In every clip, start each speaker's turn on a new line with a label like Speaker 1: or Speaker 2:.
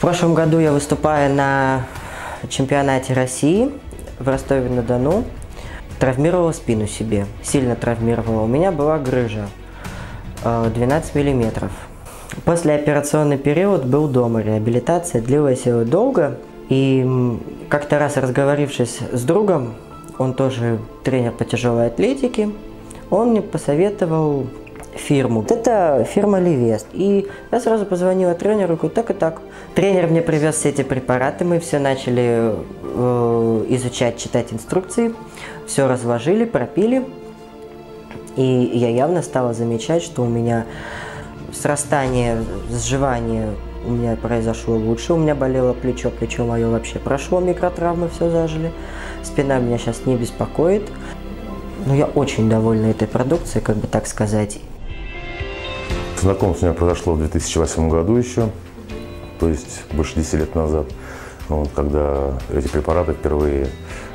Speaker 1: прошлом году я выступая на чемпионате России в Ростове-на-Дону. Травмировала спину себе, сильно травмировала. У меня была грыжа э, 12 миллиметров. Послеоперационный период был дома, реабилитация длилась долго. И как-то раз разговорившись с другом, он тоже тренер по тяжелой атлетике, он мне посоветовал фирму. Это фирма Ливест. И я сразу позвонила тренеру, говорю, так и так. Тренер мне привез все эти препараты, мы все начали э, изучать, читать инструкции, все разложили, пропили. И я явно стала замечать, что у меня срастание, сживание у меня произошло лучше, у меня болело плечо, плечо мое вообще прошло, микротравмы все зажили, спина меня сейчас не беспокоит. Но я очень довольна этой продукцией, как бы так сказать.
Speaker 2: Знакомство у меня произошло в 2008 году еще, то есть больше 10 лет назад, вот, когда эти препараты впервые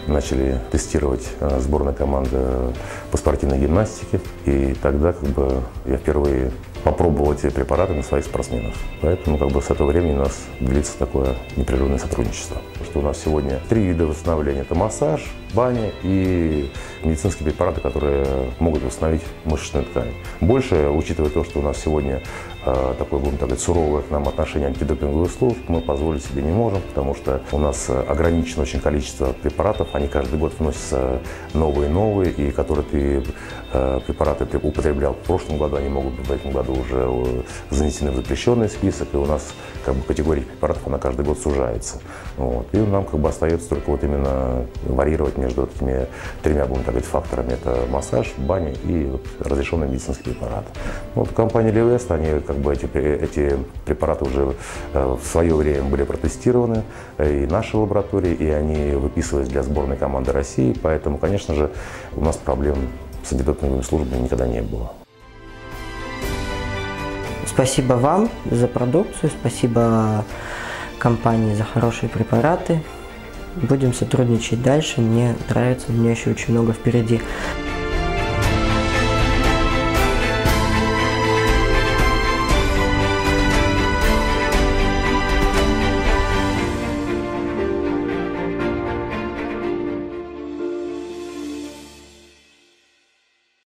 Speaker 2: начали тестировать э, сборная команда по спортивной гимнастике. И тогда как бы, я впервые попробовал эти препараты на своих спортсменах. Поэтому как бы с этого времени у нас длится такое непрерывное сотрудничество. Что у нас сегодня три вида восстановления. Это массаж, баня и медицинские препараты, которые могут восстановить мышечную ткань. Больше, учитывая то, что у нас сегодня э, такое, будем так говорить, суровое к нам отношение антидопинговых служб, мы позволить себе не можем, потому что у нас э, ограничено очень количество препаратов, они каждый год вносятся новые и новые, и которые ты э, препараты ты употреблял в прошлом году, они могут быть в этом году уже э, занесены в запрещенный список, и у нас как бы категория препаратов, она каждый год сужается. Вот. И нам как бы остается только вот именно варьировать между этими тремя, будем так говорить, факторами. Это массаж, баня и вот разрешенный медицинский препарат. Вот компания Ливест, они как бы эти, эти препараты уже э, в свое время были протестированы и нашей лаборатории, и они выписывались для сборной команды России, поэтому, конечно же, у нас проблем с антидопинговыми службами никогда не было.
Speaker 1: Спасибо вам за продукцию, спасибо компании за хорошие препараты. Будем сотрудничать дальше. Мне нравится, у меня еще очень много впереди.